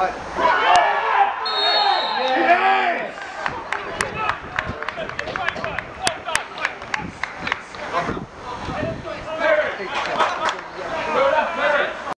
Wait,